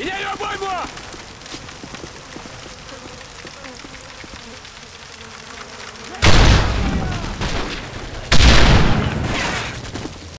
Il y a eu un bois et moi